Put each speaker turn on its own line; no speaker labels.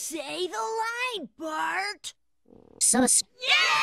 Say the line, Bart.
Sus.
Yeah!